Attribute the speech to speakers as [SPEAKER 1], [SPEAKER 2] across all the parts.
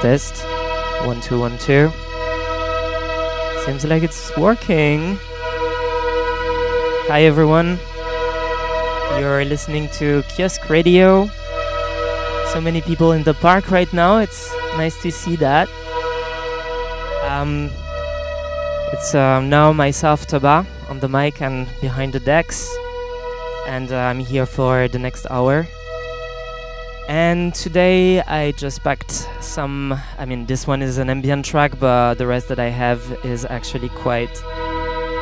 [SPEAKER 1] Test. One, two, one, two. Seems like it's working. Hi, everyone. You're listening to Kiosk Radio. So many people in the park right now. It's nice to see that. Um, it's uh, now myself, Tobha, on the mic and behind the decks. And uh, I'm here for the next hour. And today I just packed some. I mean, this one is an ambient track, but the rest that I have is actually quite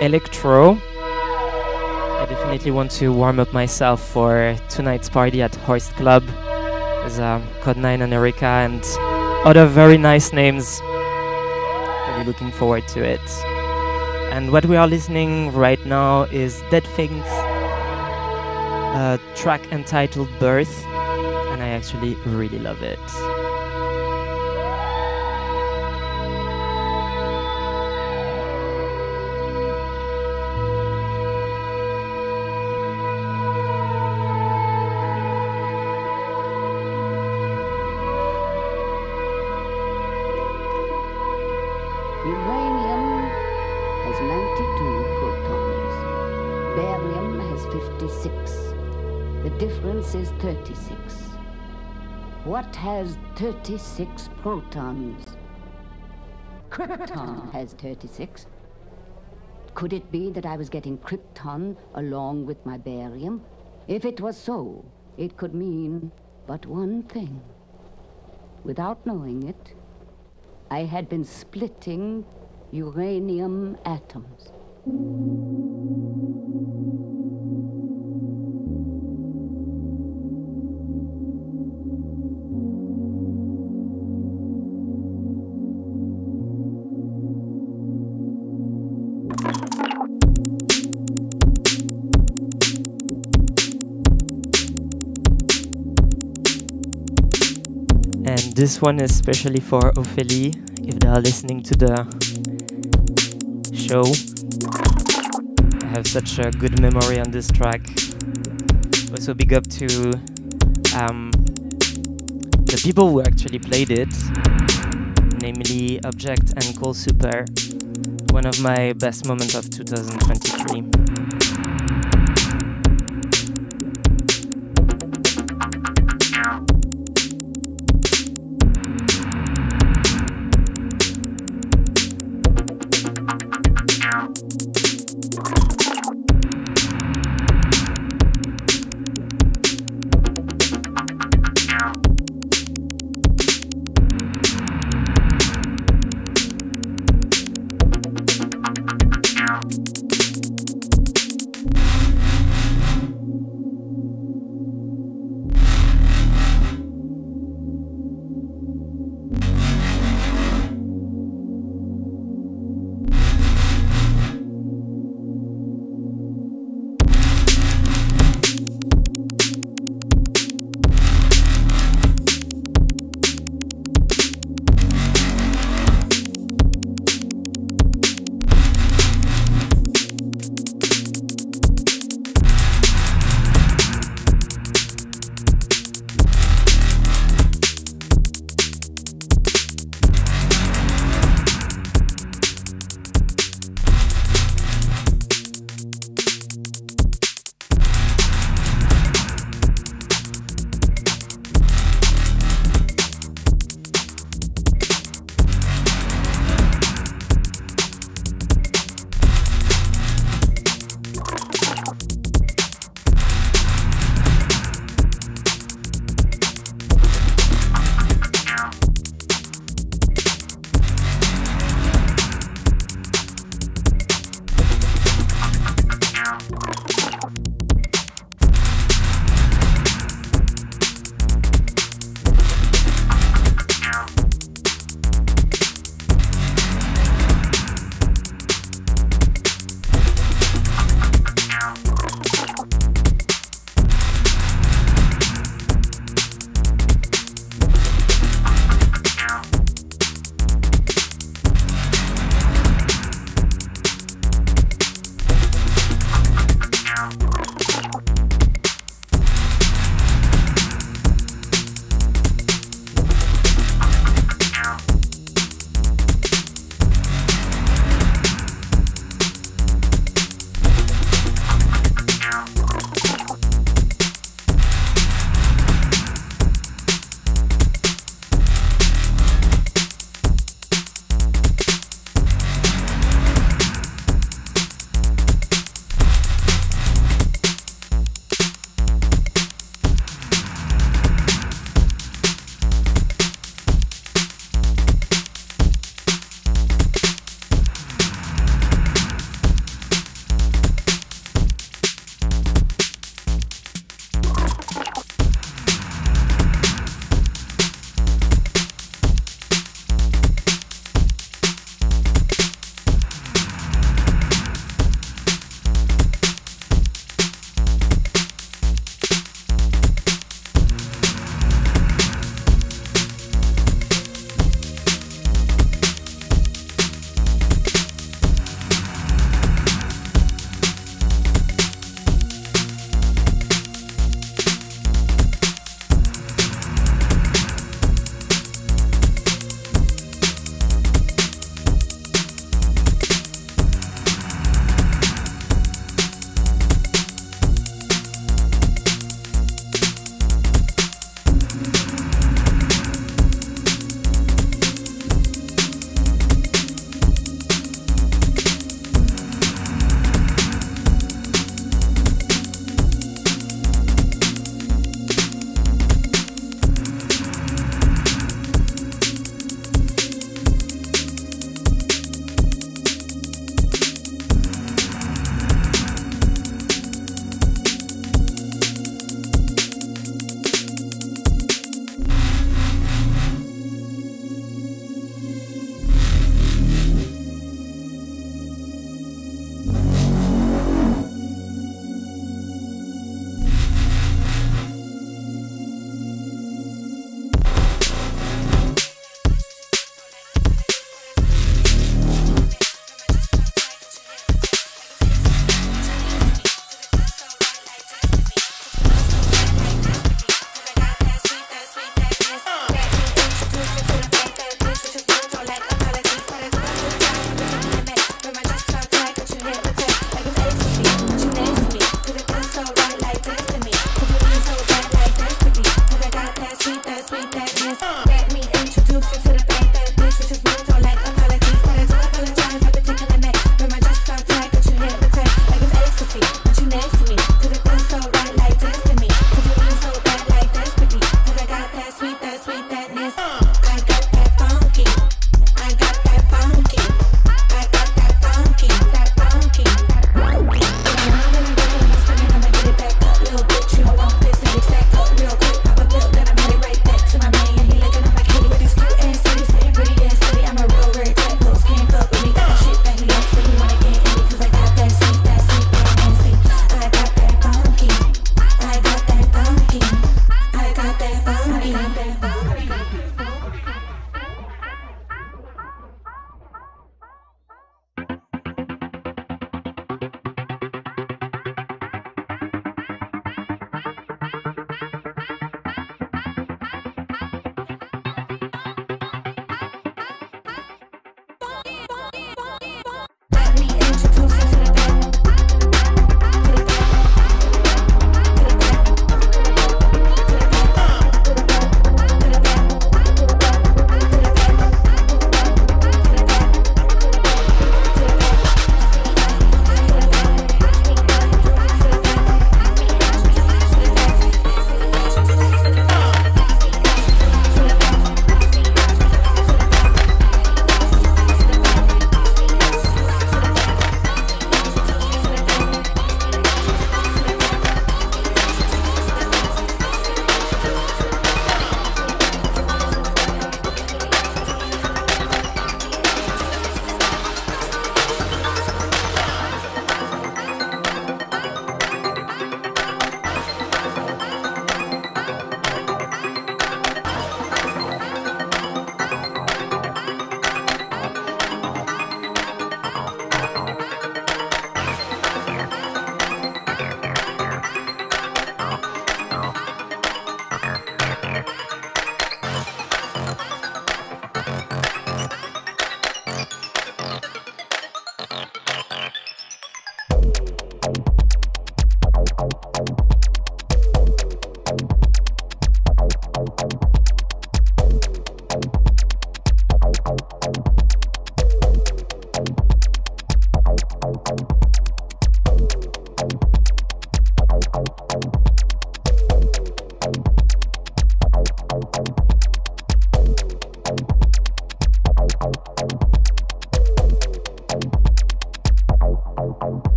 [SPEAKER 1] electro. I definitely want to warm up myself for tonight's party at Horst Club with um, Code9 and Erika and other very nice names. Really looking forward to it. And what we are listening right now is Dead Things, a track entitled Birth, actually really love it.
[SPEAKER 2] What has 36 protons? Krypton has 36. Could it be that I was getting krypton along with my barium? If it was so, it could mean but one thing. Without knowing it, I had been splitting uranium atoms.
[SPEAKER 1] This one is especially for Ophélie, if they are listening to the show. I have such a good memory on this track. Also, big up to um, the people who actually played it, namely Objekt and Call Super. One of my best moments of 2023.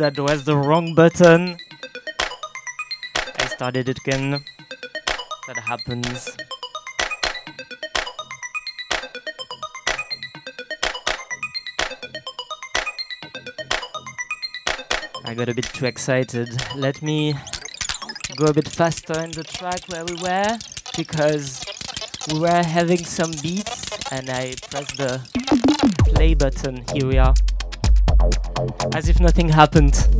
[SPEAKER 1] That was the wrong button. I started it again. That happens. I got a bit too excited. Let me go a bit faster in the track where we were because we were having some beats and I pressed the play button. Here we are. As if nothing happened.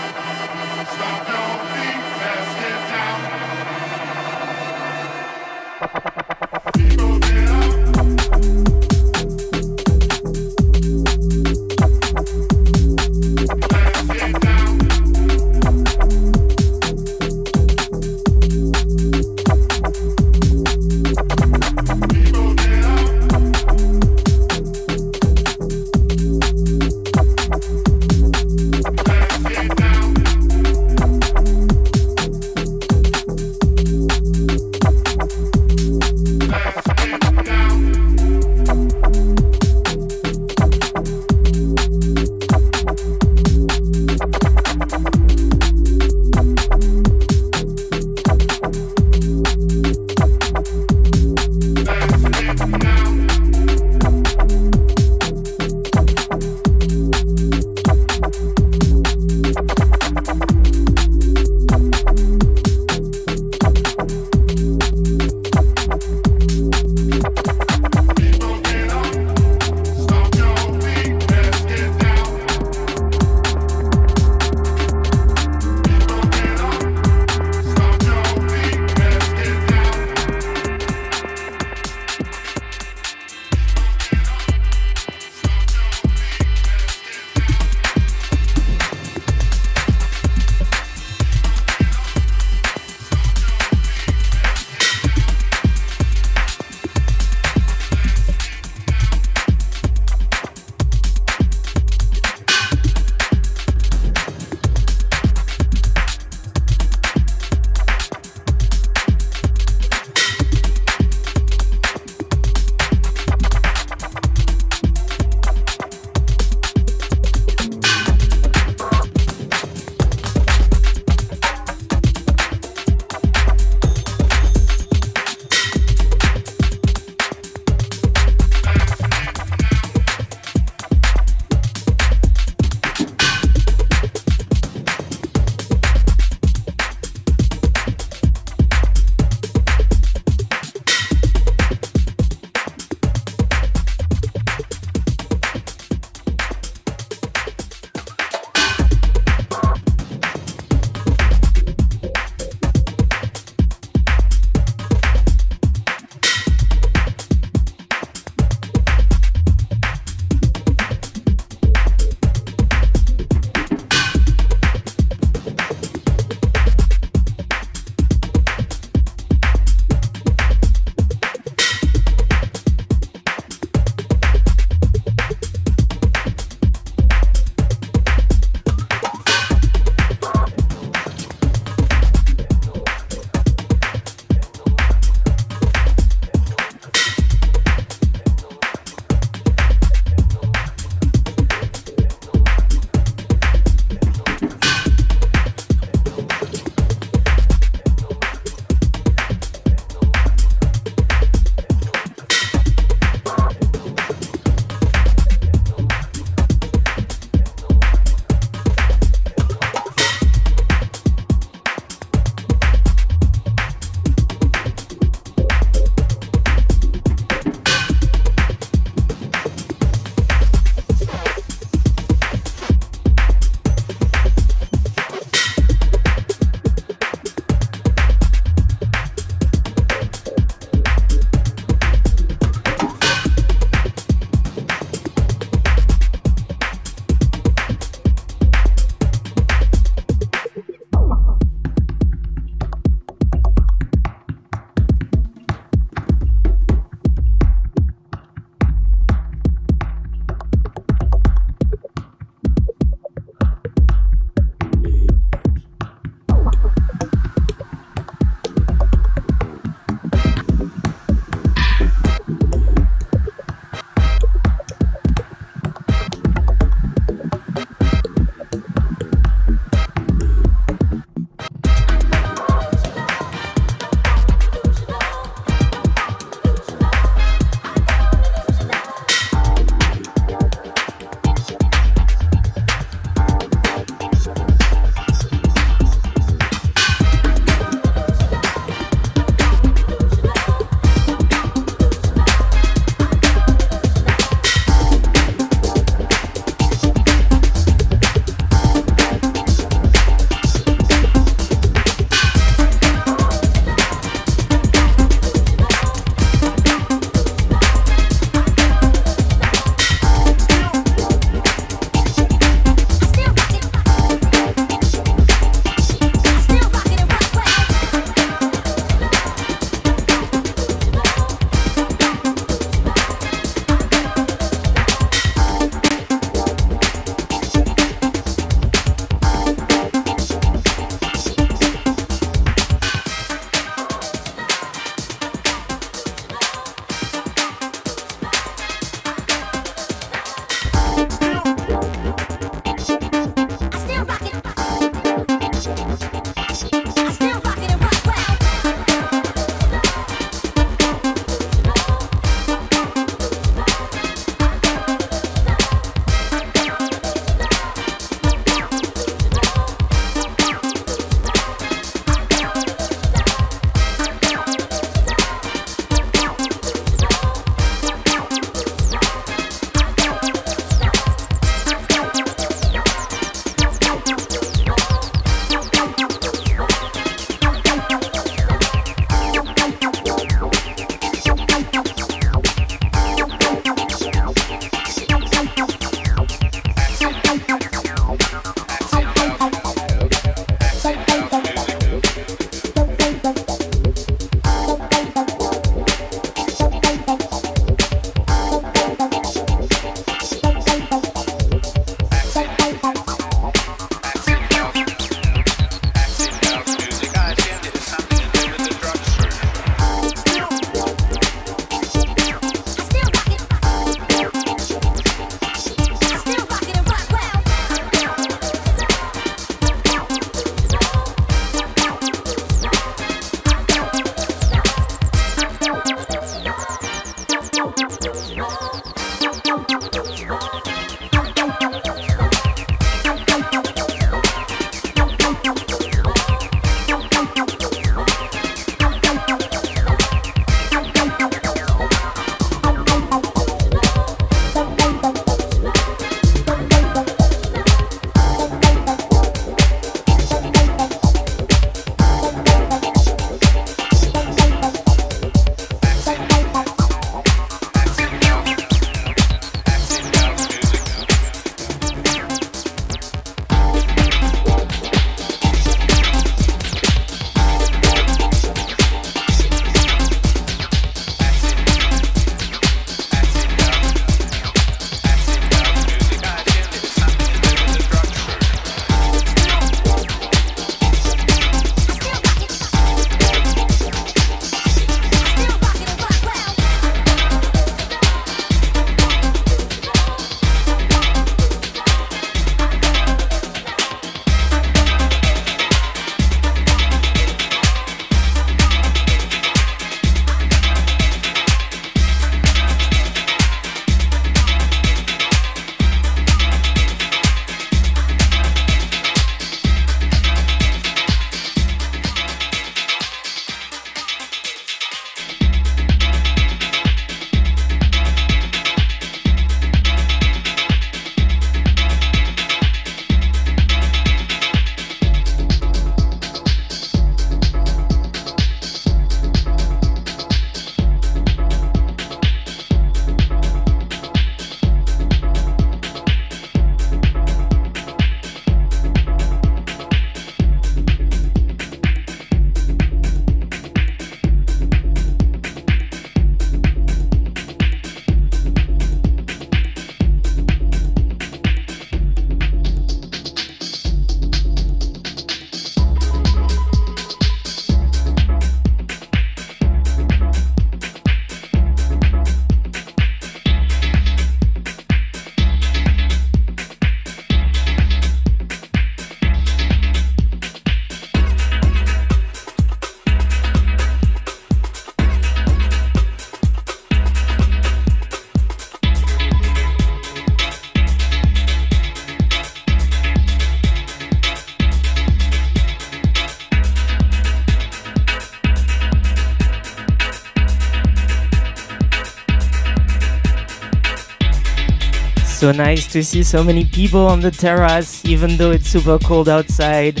[SPEAKER 1] Nice to see so many people on the terrace, even though it's super cold outside.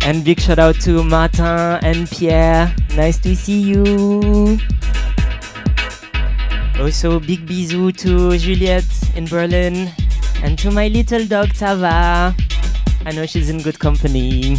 [SPEAKER 1] And big shout out to Martin and Pierre. Nice to see you. Also, big bisou to Juliette in Berlin and to my little dog Tava. I know she's in good company.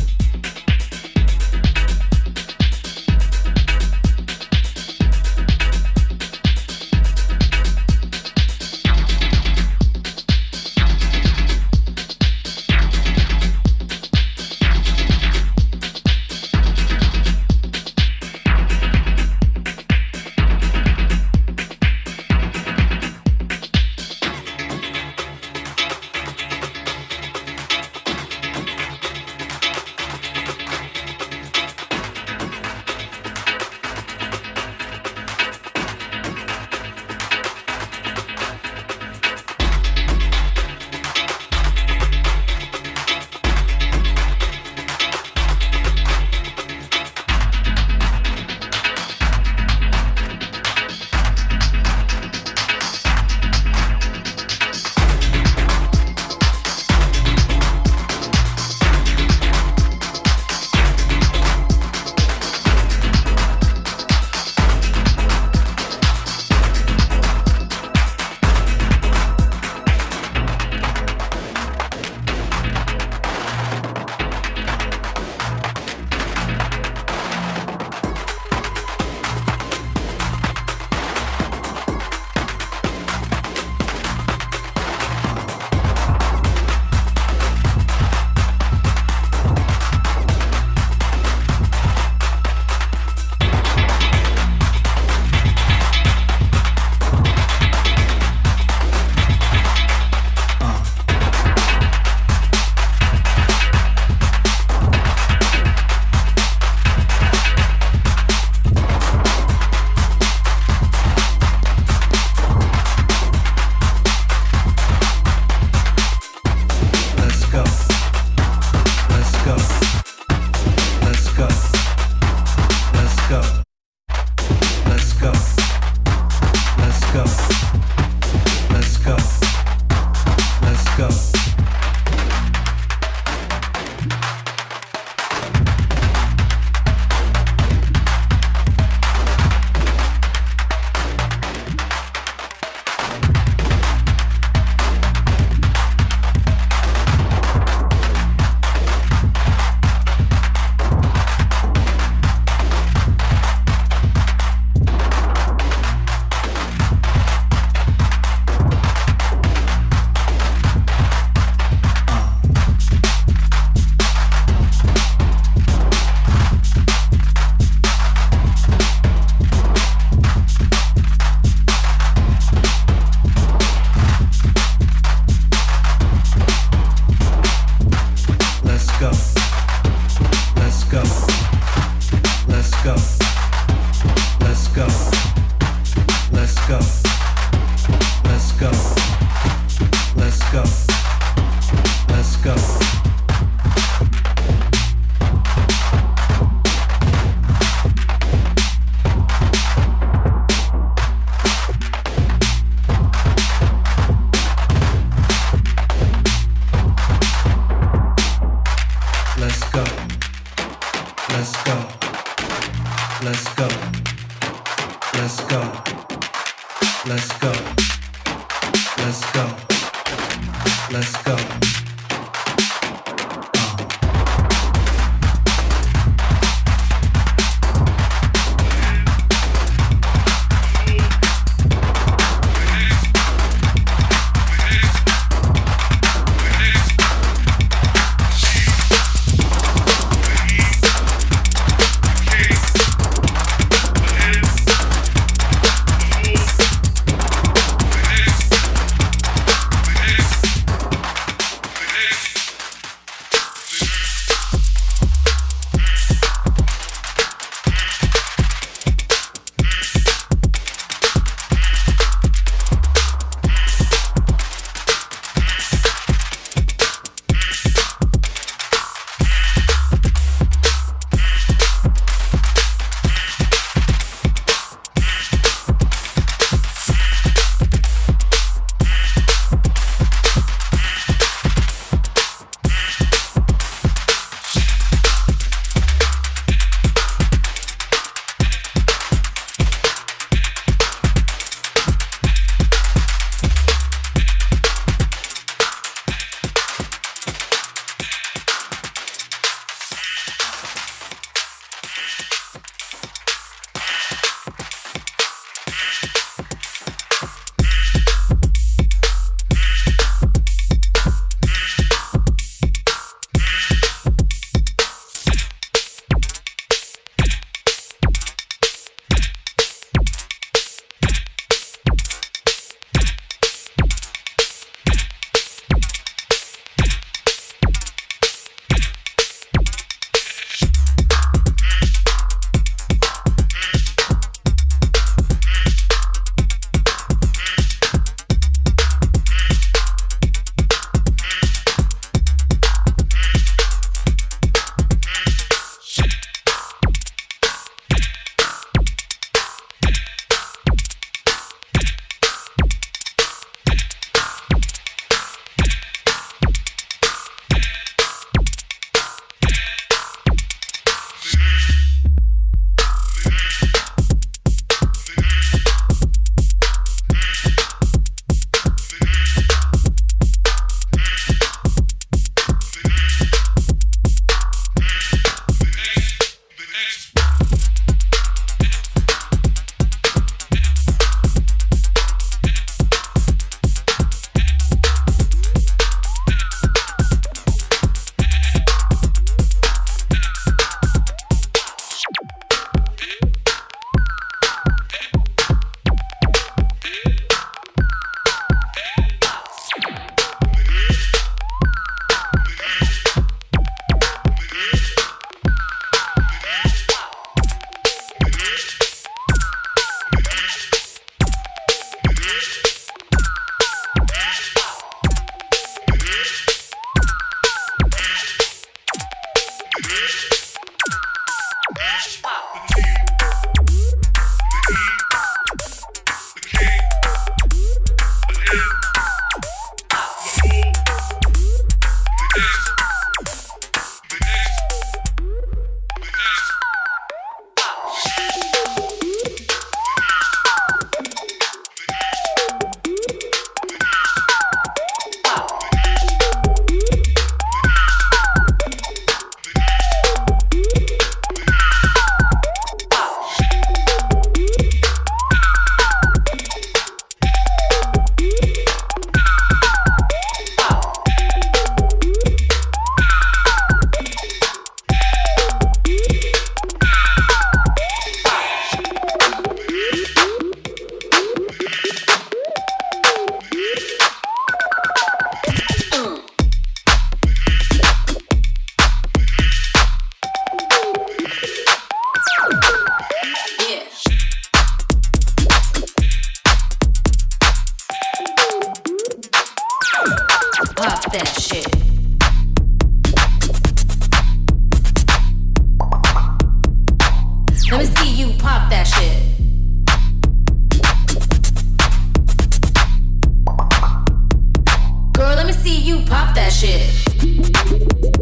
[SPEAKER 3] Let's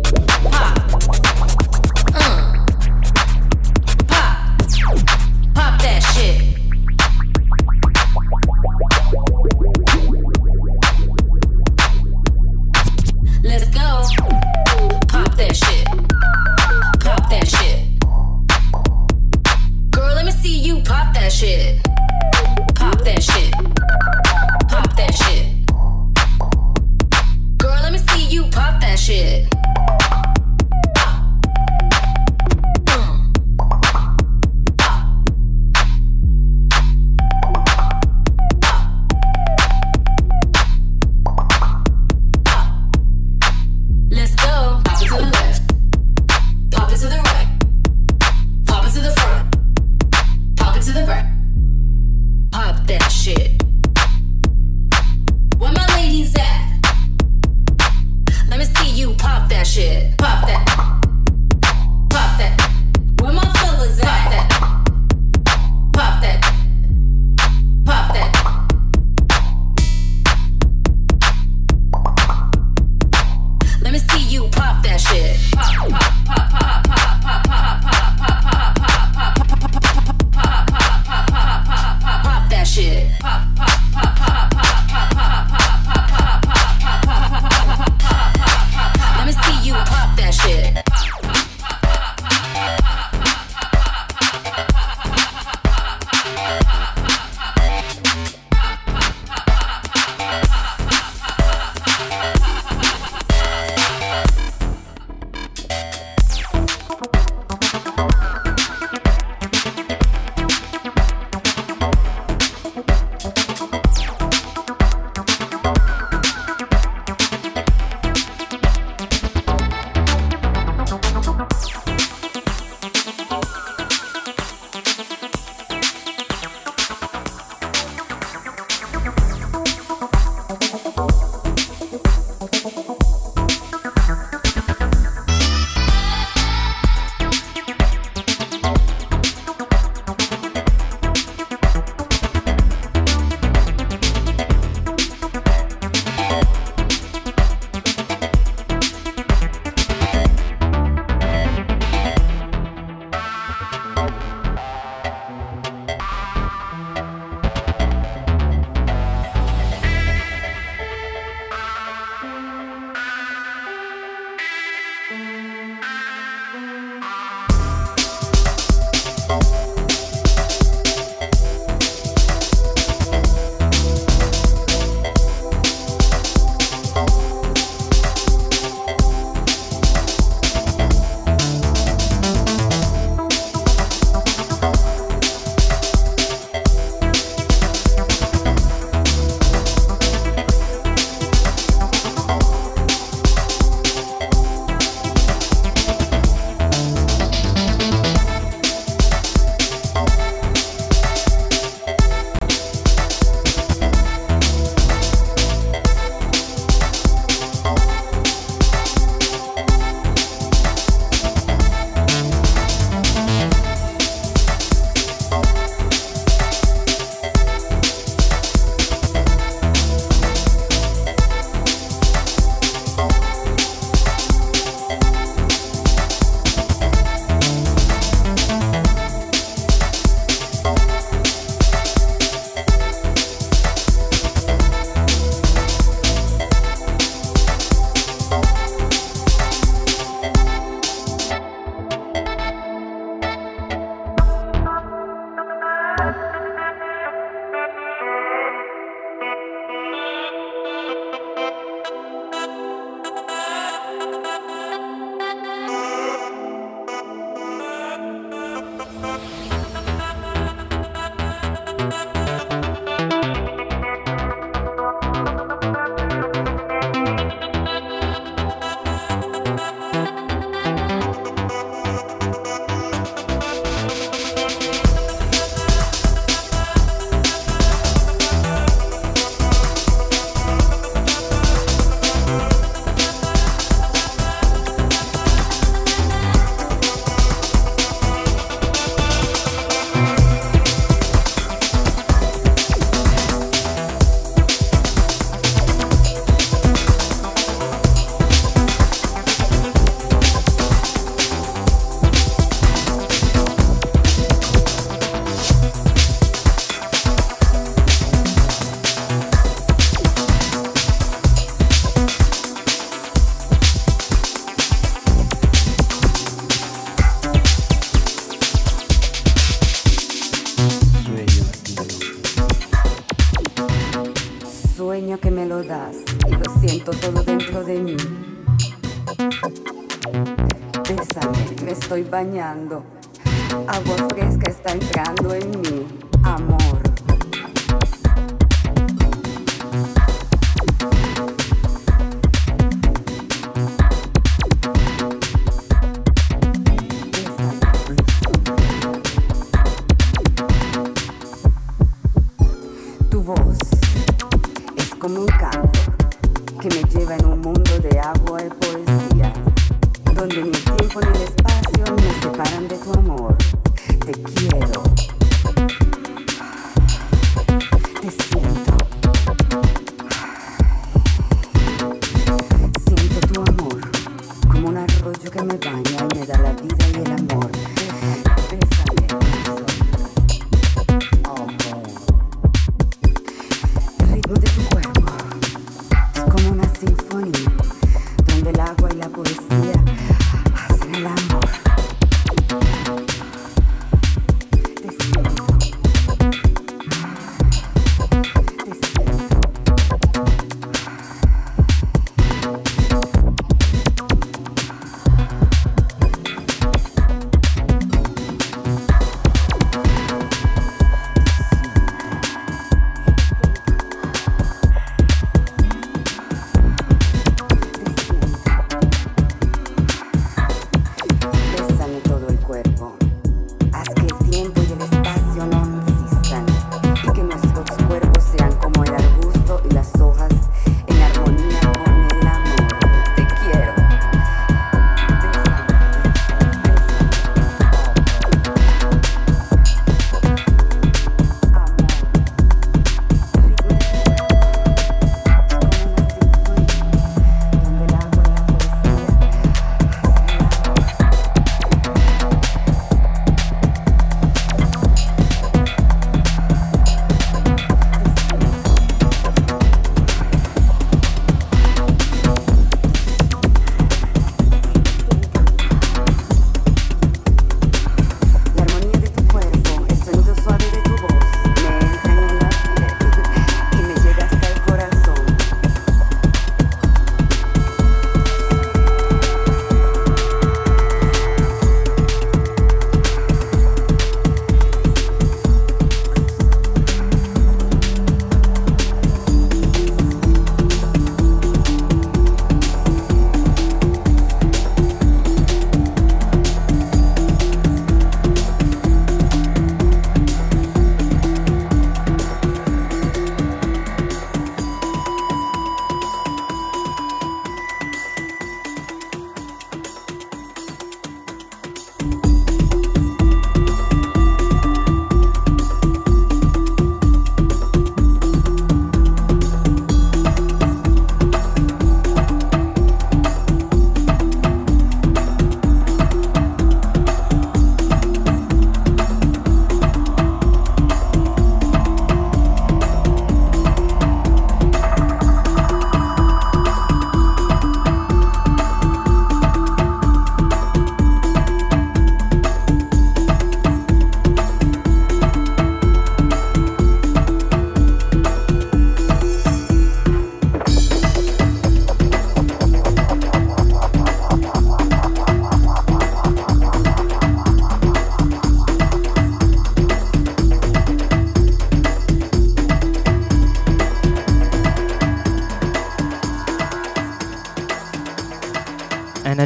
[SPEAKER 4] Agua fresca está entrando en mí, amor.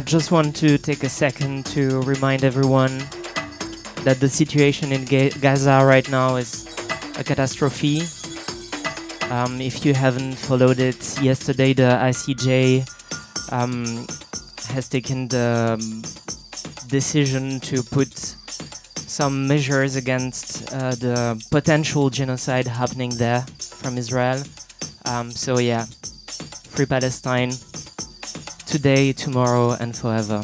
[SPEAKER 1] Just want to take a second to remind everyone that the situation in Gaza right now is a catastrophe. Um, if you haven't followed it, yesterday the ICJ um, has taken the um, decision to put some measures against uh, the potential genocide happening there from Israel. Um, so, yeah, free Palestine today, tomorrow, and forever.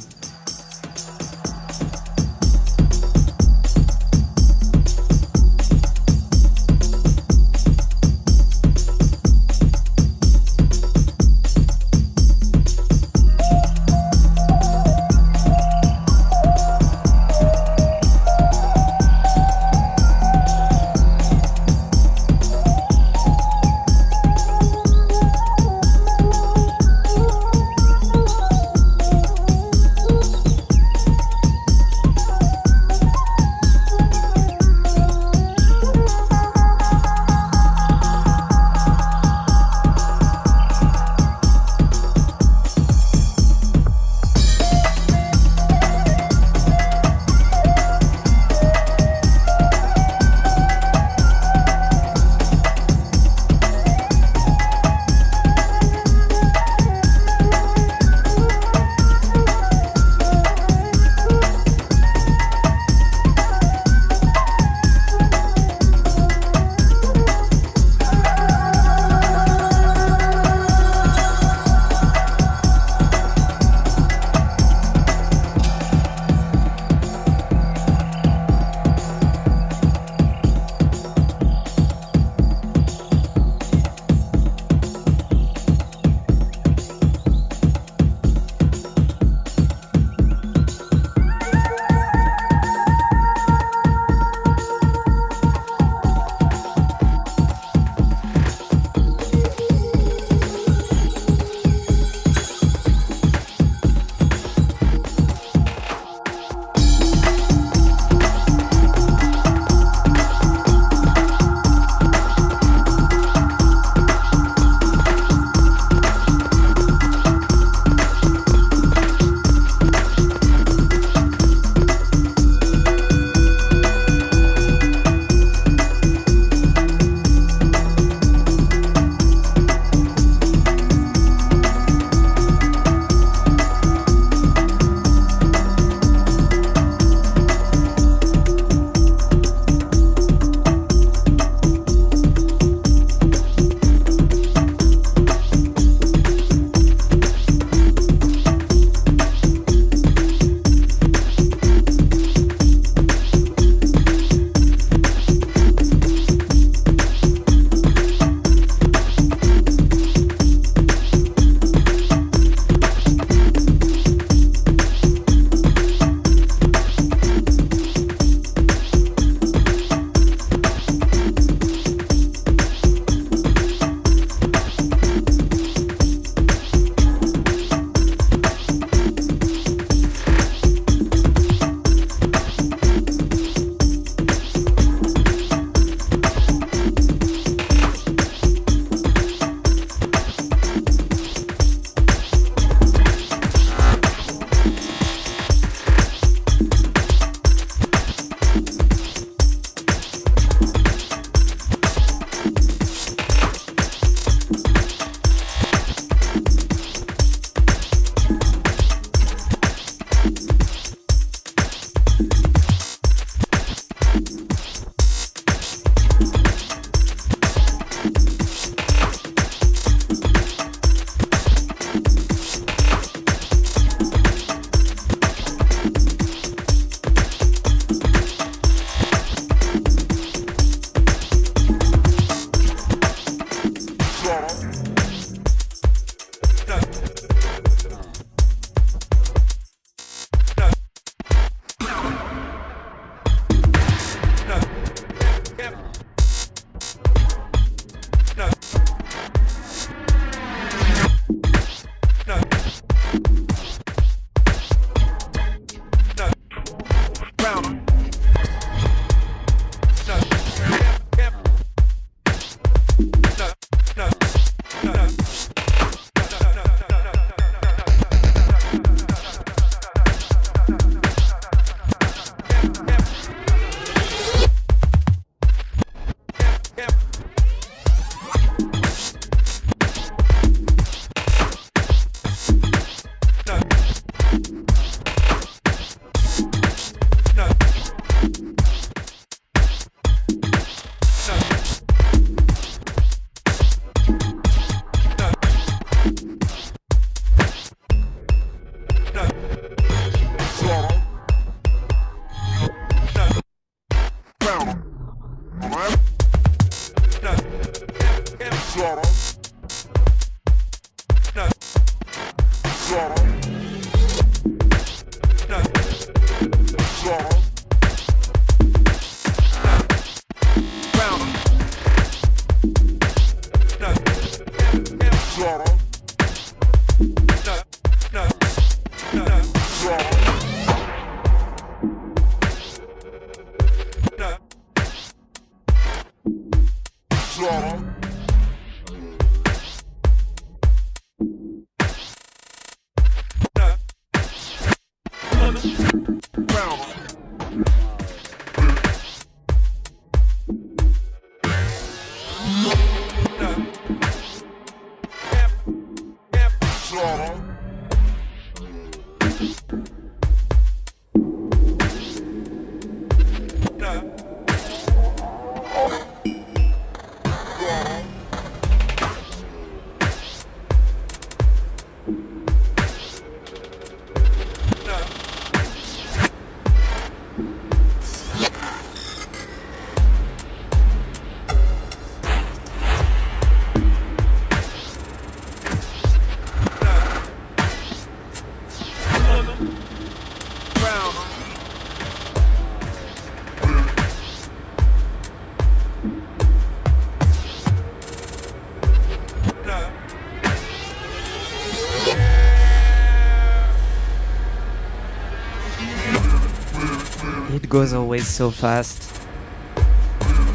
[SPEAKER 1] Goes always so fast.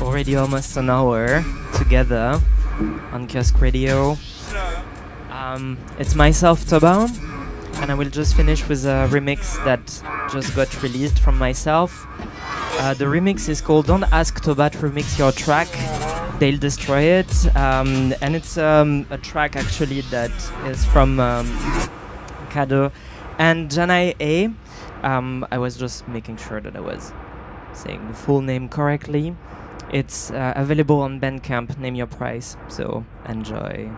[SPEAKER 1] Already almost an hour together on Kiosk Radio. Um, it's myself, Tobha, and I will just finish with a remix that just got released from myself. Uh, the remix is called Don't Ask Tobha to Remix Your Track. They'll destroy it. Um, and it's um, a track actually that is from um, Kado and Janai A. Um, I was just making sure that I was saying the full name correctly. It's uh, available on Bandcamp, name your price, so enjoy.